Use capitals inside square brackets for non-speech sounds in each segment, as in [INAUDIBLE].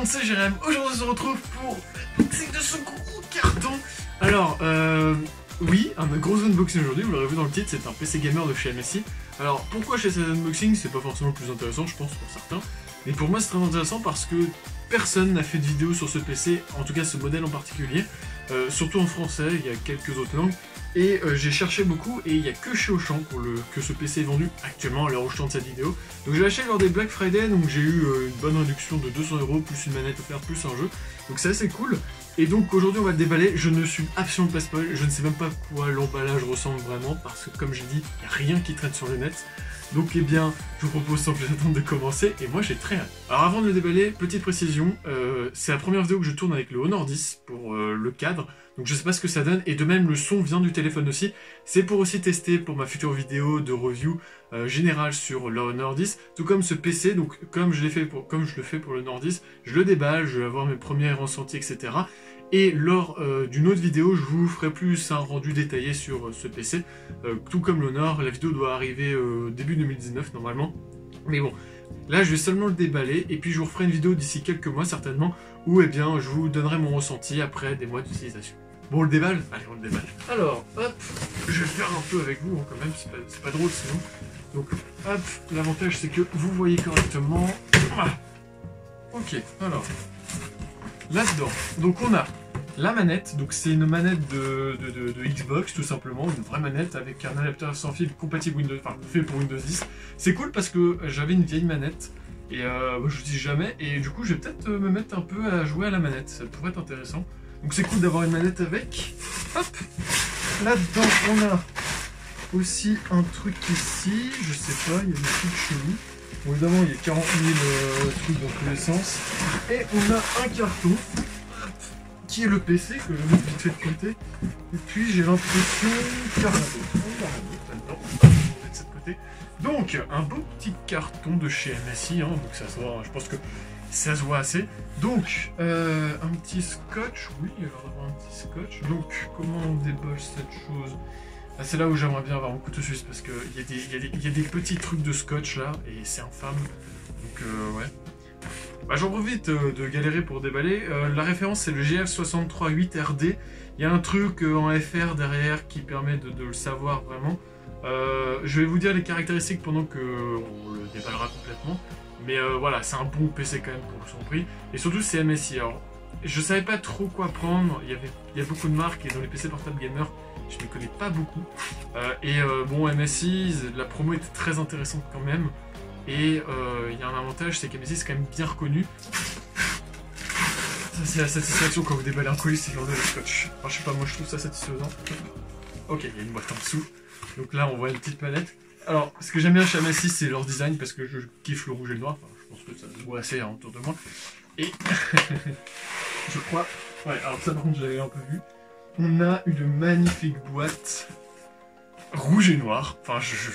le c'est Jérém. Aujourd'hui, on se retrouve pour de ce gros carton. Alors, euh, oui, un gros unboxing aujourd'hui, vous l'aurez vu dans le titre, c'est un PC gamer de chez MSI. Alors, pourquoi chez cet unboxing C'est pas forcément le plus intéressant, je pense, pour certains. Mais pour moi, c'est très intéressant parce que personne n'a fait de vidéo sur ce PC, en tout cas ce modèle en particulier. Euh, surtout en français, il y a quelques autres langues. Et euh, j'ai cherché beaucoup et il n'y a que chez Auchan que ce PC est vendu actuellement à l'heure où je de cette vidéo. Donc j'ai acheté lors des Black Friday, donc j'ai eu euh, une bonne réduction de 200 euros, plus une manette offerte, plus un jeu. Donc c'est assez cool. Et donc aujourd'hui on va le déballer, je ne suis absolument pas spoil, je ne sais même pas quoi l'emballage ressemble vraiment, parce que comme j'ai dit, il n'y a rien qui traîne sur le net. Donc eh bien, je vous propose sans plus attendre de commencer, et moi j'ai très hâte. Alors avant de le déballer, petite précision, euh, c'est la première vidéo que je tourne avec le Honor 10 pour euh, le cadre, donc je sais pas ce que ça donne, et de même le son vient du téléphone aussi, c'est pour aussi tester pour ma future vidéo de review euh, générale sur le Honor 10, tout comme ce PC, donc comme je, le fais pour le Honor 10, je le déballe, je vais avoir mes premiers ressentis, etc. Et lors euh, d'une autre vidéo, je vous ferai plus un rendu détaillé sur euh, ce PC. Euh, tout comme l'honneur, la vidéo doit arriver début 2019 normalement. Mais bon, là je vais seulement le déballer et puis je vous referai une vidéo d'ici quelques mois certainement où eh bien, je vous donnerai mon ressenti après des mois d'utilisation. Bon, on le déballe? Allez, on le déballe. Alors, hop, je vais faire un peu avec vous hein, quand même, c'est pas, pas, drôle sinon. Donc, hop, l'avantage c'est que vous voyez correctement. Ah. Ok, alors, là-dedans, donc on a la manette, donc c'est une manette de, Xbox tout simplement, une vraie manette avec un adaptateur sans fil compatible Windows, enfin fait pour Windows 10. C'est cool parce que j'avais une vieille manette et euh, je dis jamais et du coup je vais peut-être me mettre un peu à jouer à la manette, ça pourrait être intéressant. Donc c'est cool d'avoir une manette avec. Hop Là-dedans on a aussi un truc ici, je sais pas, il y a des trucs chelous. Bon évidemment il y a 40 000 euh, trucs dans tous les sens. Et on a un carton qui est le PC que je vais vite fait de côté. Et puis j'ai l'impression qu'il a côté. Donc un beau petit carton de chez MSI, hein, donc ça se voit, je pense que ça se voit assez. Donc euh, un petit scotch, oui, il y a l'air d'avoir un petit scotch. Donc comment on déballe cette chose? Ah, c'est là où j'aimerais bien avoir mon couteau suisse parce qu'il y, y, a des petits trucs de scotch là et c'est infâme. Donc euh, ouais. Bah, J'en profite euh, de galérer pour déballer. Euh, la référence c'est le GF638RD. Il y a un truc euh, en FR derrière qui permet de, le savoir vraiment. je vais vous dire les caractéristiques pendant que on le déballera complètement. Mais voilà, c'est un bon PC quand même pour son prix. Et surtout c'est MSI. Alors, je savais pas trop quoi prendre. Il y, avait, il y a beaucoup de marques et dans les PC portables gamer, je ne connais pas beaucoup. et bon, MSI, la promo était très intéressante quand même. Et euh, il y a un avantage, c'est qu'MSI c'est quand même bien reconnu. Ça c'est la satisfaction quand vous déballez un colis, c'est de scotch. Enfin je sais pas, moi je trouve ça satisfaisant. Ok, il y a une boîte en dessous. Donc là on voit une petite palette. Alors, ce que j'aime bien chez MSI, c'est leur design parce que je kiffe le rouge et le noir. Enfin, je pense que ça se voit assez hein, autour de moi. Et [LAUGHS] je crois. Ouais, alors ça par contre, j'avais un peu vu. On a une magnifique boîte rouge et noir. Enfin, je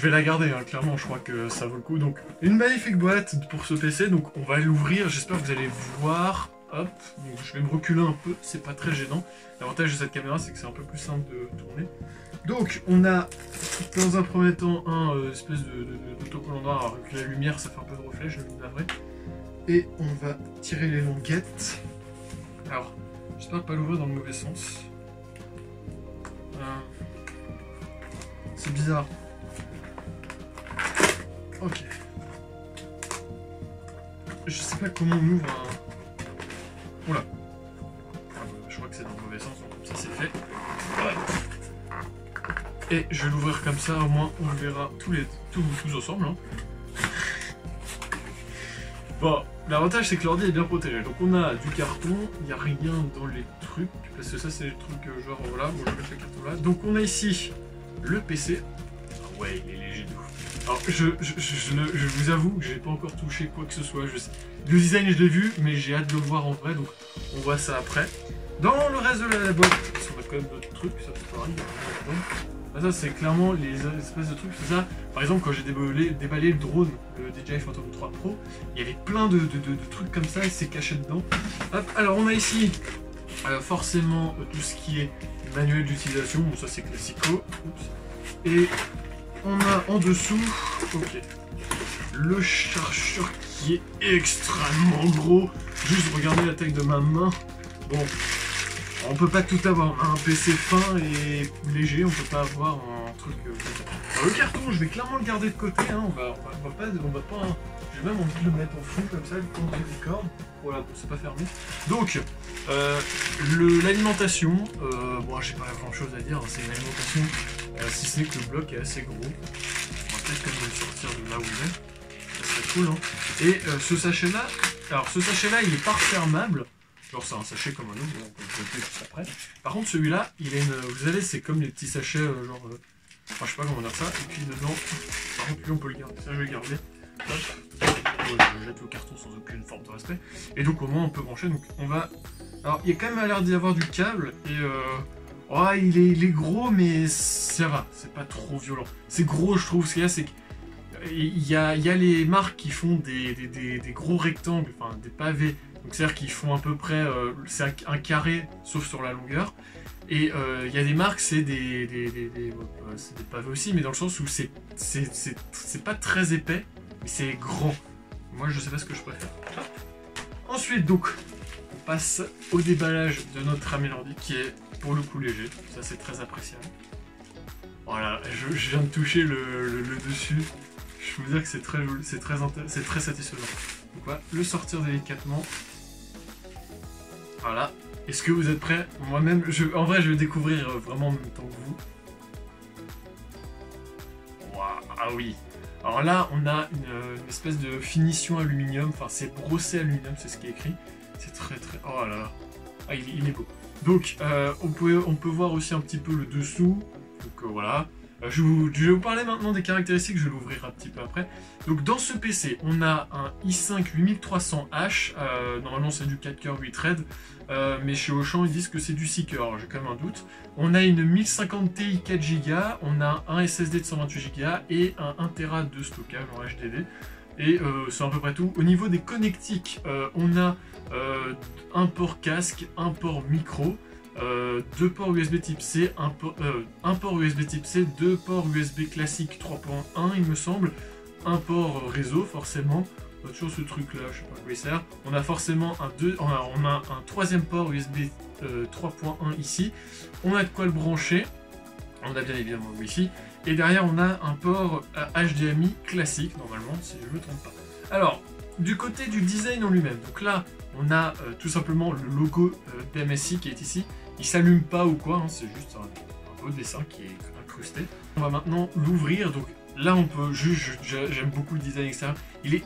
vais la garder, hein, clairement, je crois que ça vaut le coup. Donc, une magnifique boîte pour ce PC, donc on va l'ouvrir, j'espère que vous allez voir. Hop, donc je vais me reculer un peu, c'est pas très gênant. L'avantage de cette caméra, c'est que c'est un peu plus simple de tourner. Donc, on a, dans un premier temps, un euh, espèce d'autocollant noir. Alors, avec la lumière, ça fait un peu de reflet, je le. Et on va tirer les languettes. Alors, j'espère pas l'ouvrir dans le mauvais sens. Euh, c'est bizarre. Ok. Je sais pas comment on ouvre un... Oula. Ah, je crois que c'est dans le mauvais sens, donc ça c'est fait. Et je vais l'ouvrir comme ça, au moins on le verra tous, les, tous, tous ensemble. Hein. Bon, l'avantage c'est que l'ordi est bien protégé. Donc on a du carton, il n'y a rien dans les trucs, parce que ça c'est le truc euh, genre voilà, bon je mettre le carton là. Donc on a ici le PC. Ah ouais, il est léger de alors, je, vous avoue que j'ai pas encore touché quoi que ce soit. Je sais. Le design, je l'ai vu, mais j'ai hâte de le voir en vrai, donc on voit ça après. Dans le reste de la boîte, on a quand même d'autres trucs, ça c'est pareil. Ah, ça, c'est clairement les espèces de trucs. C'est ça. Par exemple, quand j'ai déballé, le drone, le DJI Phantom 3 Pro, il y avait plein de, trucs comme ça et c'est caché dedans. Hop, alors on a ici euh, forcément euh, tout ce qui est manuel d'utilisation. Bon, ça c'est classico. Et on a en dessous, ok, le chargeur qui est extrêmement gros. Juste regardez la taille de ma main. Bon, on peut pas tout avoir. Un PC fin et léger, on peut pas avoir un truc. euh. Alors, le carton, je vais clairement le garder de côté. hein, On, va, on, va, pas, on va pas. J'ai même envie de le mettre en fond comme ça, le temps de des cordes. Voilà, bon, c'est pas fermé. Donc, euh, l'alimentation, euh, bon, j'ai pas grand chose à dire. hein, C'est une alimentation, euh, si ce n'est que le bloc est assez gros. On va peut-être quand même le sortir de là où il est. Ça serait cool, hein. Et euh, ce sachet-là, alors ce sachet-là, il est pas refermable. Genre c'est un sachet comme un autre, bon, on peut juste après. Par contre celui-là, il a une. Vous savez, c'est comme les petits sachets euh, genre. euh, enfin, je sais pas comment dire ça. Et puis dedans, par contre lui on peut le garder. Ça je vais le garder. Je jette le carton sans aucune forme de respect. Et donc au moins on peut brancher. Donc on va. Alors il y a quand même l'air d'y avoir du câble et euh. Oh, il est, gros, mais ça va, c'est pas trop violent. C'est gros, je trouve. Ce qu'il y a, c'est que il y a, les marques qui font des, gros rectangles, enfin des pavés. Donc c'est-à-dire qu'ils font à peu près, euh, c'est un, carré sauf sur la longueur. Et euh, il y a des marques, euh, c'est des pavés aussi, mais dans le sens où c'est pas très épais, mais c'est grand. Moi je sais pas ce que je préfère. Ensuite donc, on passe au déballage de notre ami qui est pour le coup léger. Ça c'est très appréciable. Voilà, je, viens de toucher le, dessus. Je vous dire que c'est très, c'est très, très satisfaisant. Donc on va le sortir délicatement. Voilà. Est-ce que vous êtes prêts? Moi-même, en vrai, je vais découvrir euh, vraiment en même temps que vous. Waouh, ah oui. Alors là, on a une, euh, une espèce de finition aluminium. Enfin, c'est brossé aluminium, c'est ce qui est écrit. C'est très très. Oh là là. Ah, il est beau. Donc, euh, on, peut, voir aussi un petit peu le dessous. Donc euh, voilà. Euh, Je, vais vous parler maintenant des caractéristiques, je vais l'ouvrir un petit peu après. Donc dans ce PC, on a un i5 8300H, euh, normalement c'est du 4 coeurs 8 threads, euh, mais chez Auchan ils disent que c'est du 6 coeurs, j'ai quand même un doute. On a une 1050 Ti 4 Go, on a un SSD de 128 Go et un 1 Tera de stockage en HDD. Et c'est à peu près tout. Au niveau des connectiques, on a un port casque, un port micro, euh, deux ports USB type C, un, euh, port USB type C, deux ports USB classique 3.1 il me semble, un port euh, réseau forcément, On a toujours ce truc là, je sais pas quoi il sert. On a forcément un, deux, on a, un troisième port USB euh, 3.1 ici, on a de quoi le brancher, on a bien évidemment le Wi-Fi, et derrière on a un port euh, HDMI classique normalement si je ne me trompe pas. Alors, du côté du design en lui-même, donc là on a euh, tout simplement le logo euh, qui est ici, il s'allume pas ou quoi, hein, c'est juste un, beau dessin qui est incrusté. On va maintenant l'ouvrir, donc là on peut juste, j'aime beaucoup le design extérieur, il est,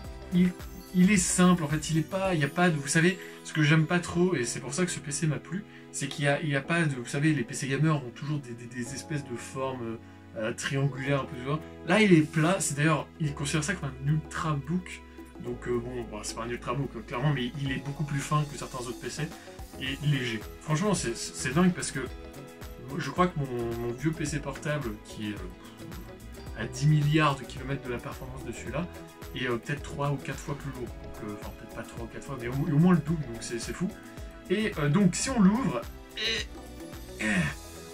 il, est simple en fait, il est pas, il y a pas de, vous savez, ce que j'aime pas trop, et c'est pour ça que ce PC m'a plu, c'est qu'il y a, il a pas de, vous savez, les PC gamers ont toujours des, espèces de formes euh, triangulaires un peu, tu vois. là il est plat, c'est d'ailleurs, il considère ça comme un ultrabook, donc euh, bon, bah, c'est pas un ultrabook euh, clairement, mais il est beaucoup plus fin que certains autres PC et léger. Franchement, c'est- dingue parce que je crois que mon, vieux PC portable, qui est euh, à 10 milliards de kilomètres de la performance de celui-là, est euh, peut-être 3 ou 4 fois plus lourd. Enfin, peut-être pas 3 ou 4 fois, mais au, moins le double, donc c'est fou. Et donc, si on l'ouvre.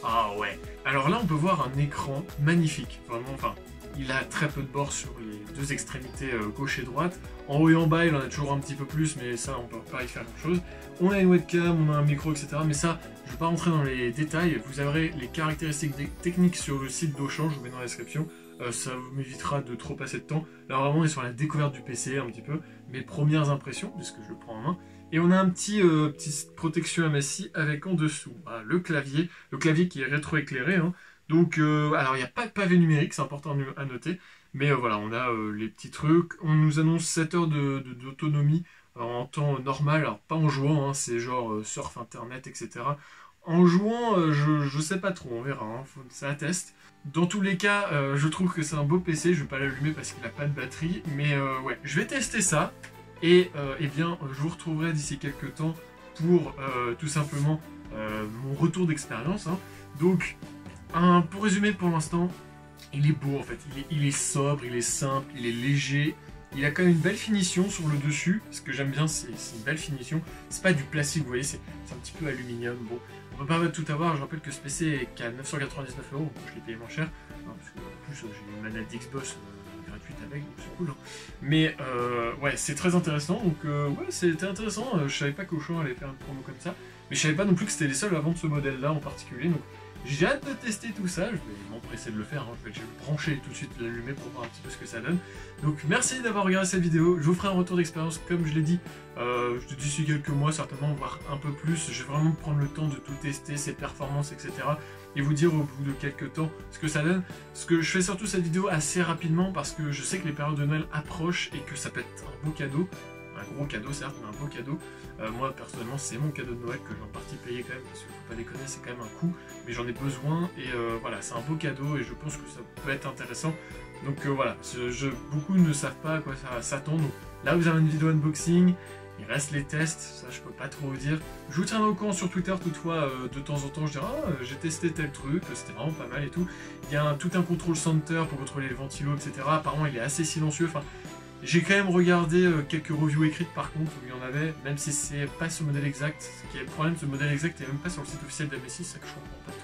Ah ouais. Alors là, on peut voir un écran magnifique. Vraiment, enfin, il a très peu de bords sur les deux extrémités euh, gauche et droite. En haut et en bas, il en a toujours un petit peu plus, mais ça, on peut pas y faire grand-chose. On a une webcam, on a un micro, etc. Mais ça, je vais pas rentrer dans les détails. Vous aurez les caractéristiques techniques sur le site d'Auchan, je vous mets dans la description. Euh, ça m'évitera de trop passer de temps. Là, vraiment, on est sur la découverte du PC un petit peu. Mes premières impressions, puisque je le prends en main. Et on a un petit, euh, protection MSI avec en dessous le clavier. Le clavier qui est rétroéclairé. Hein. Donc, euh, alors, il n'y a pas de pavé numérique, c'est important à noter. Mais euh, voilà, on a euh, les petits trucs. On nous annonce 7 heures d'autonomie en temps normal. Alors, pas en jouant, hein, c'est genre surf internet, etc. En jouant, je, je sais pas trop, on verra, hein, ça atteste. Dans tous les cas, je trouve que c'est un beau PC, je vais pas l'allumer parce qu'il a pas de batterie, mais ouais, je vais tester ça, et eh bien, je vous retrouverai d'ici quelques temps pour tout simplement mon retour d'expérience. hein. Donc, pour résumer pour l'instant, il est beau en fait, il est, sobre, il est simple, il est léger, il a quand même une belle finition sur le dessus. Ce que j'aime bien, c'est une belle finition. C'est pas du plastique, vous voyez, c'est un petit peu aluminium. Bon, on peut pas tout avoir. Je rappelle que ce PC est qu'à 999 euros, je l'ai payé moins cher. Parce que en plus, j'ai une manette d'Xbox euh, gratuite avec, donc c'est cool. hein. Mais euh, ouais, c'est très intéressant, donc euh, ouais, c'était intéressant. Je savais pas qu'Auchan allait faire une promo comme ça, mais je savais pas non plus que c'était les seuls à vendre ce modèle-là en particulier, j'ai hâte de tester tout ça, je vais m'empresser de le faire, hein. je, vais, le brancher tout de suite l'allumer pour voir un petit peu ce que ça donne. Donc merci d'avoir regardé cette vidéo, je vous ferai un retour d'expérience comme je l'ai dit, euh, d'ici quelques mois certainement, voire un peu plus, je vais vraiment prendre le temps de tout tester, ses performances, etc. Et vous dire au bout de quelques temps ce que ça donne. Parce que je fais surtout cette vidéo assez rapidement parce que je sais que les périodes de Noël approchent et que ça peut être un beau cadeau. Gros cadeau certes, mais un beau cadeau. Euh, moi personnellement c'est mon cadeau de Noël que j'ai en partie payé quand même, parce qu'il faut pas déconner, c'est quand même un coût, mais j'en ai besoin et euh, voilà, c'est un beau cadeau et je pense que ça peut être intéressant. Donc euh, voilà, je, beaucoup ne savent pas à quoi ça s'attend. Donc là vous avez une vidéo unboxing, il reste les tests, ça je peux pas trop vous dire. Je vous tiendrai au courant sur Twitter toutefois, de temps en temps je dirai ah, j'ai testé tel truc, c'était vraiment pas mal et tout. Il y a tout un control center pour contrôler les ventilos, etc. Apparemment il est assez silencieux, enfin j'ai quand même regardé euh, quelques reviews écrites par contre où il y en avait, même si c'est pas ce modèle exact. Ce qui est le problème, ce modèle exact est même pas sur le site officiel c'est ça que je comprends pas trop.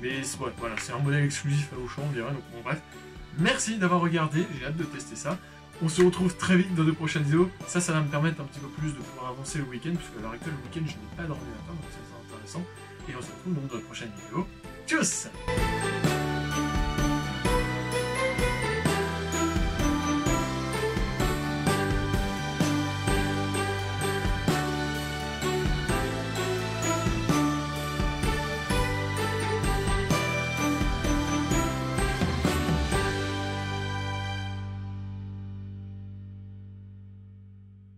Mais voilà, c'est un modèle exclusif à Auchan, on dirait, donc bon bref. Merci d'avoir regardé, j'ai hâte de tester ça. On se retrouve très vite dans de prochaines vidéos. Ça, ça va me permettre un petit peu plus de pouvoir avancer le week-end, puisque à l'heure actuelle, le week-end, je n'ai pas d'ordinateur, donc ça c'est intéressant. Et on se retrouve donc dans de prochaines vidéos. Tchuss